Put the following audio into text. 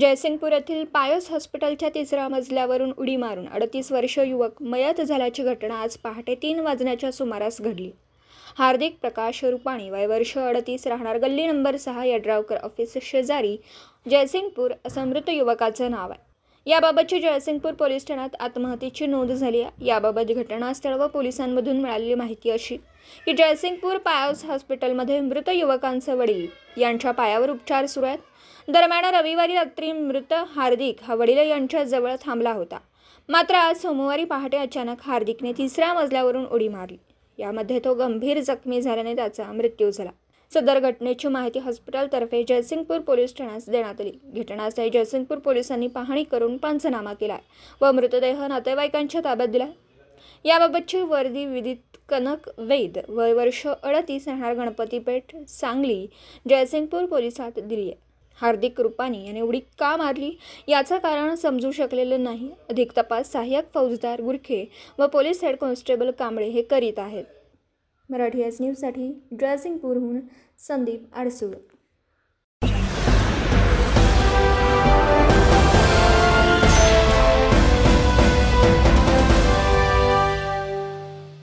जयसिंगपूर येथील पायस हॉस्पिटलच्या तिसऱ्या मजल्यावरून उडी मारून अडतीस वर्ष युवक मयत झाल्याची घटना आज पहाटे तीन वाजण्याच्या सुमारास घडली. हार्दिक प्रकाश रुपाणी वय वर्ष अडतीस राहणार गल्ली नंबर सहा यड्रावकर ऑफिस शेजारी जयसिंगपूर असं मृत युवकाचं नाव आहे. याबाबतची जयसिंगपूर पोलीस ठाण्यात आत्महत्येची नोंद झाली आहे. याबाबत घटनास्थळ व पोलिसांमधून मिळालेली माहिती अशी की जयसिंगपूर पायस हॉस्पिटलमध्ये मृत युवकांचे वडील यांच्या पायावर उपचार सुरू आहेत. दरम्यान रविवारी रात्री मृत हार्दिक हा वडील यांच्याजवळ थांबला होता. मात्र आज सोमवारी पहाटे अचानक हार्दिकने तिसऱ्या मजल्यावरून उडी मारली. यामध्ये तो गंभीर जखमी झाल्याने त्याचा मृत्यू झाला. सदर घटनेची माहिती हॉस्पिटलतर्फे जयसिंगपूर पोलीस ठाण्यास देण्यात आली. घटनास्थळी जयसिंगपूर पोलिसांनी पाहणी करून पंचनामा केला व मृतदेह नातेवाईकांच्या ताब्यात दिला याबाबतची वर्दी विदित कनक वैद वय वर्ष अडतीस राहणार गणपतीपेठ सांगली जयसिंगपूर पोलिसात दिली आहे हार्दिक रुपानी याने उडी का मारली? याचं कारण समजू शकलेलं नाही. अधिक तपास सहाय्यक फौजदार गुरखे व पोलीस हेड कॉन्स्टेबल कांबळे हे करीत आहेत. मराठी एस न्यूजसाठी जयसिंगपूरहून संदीप आडसूळ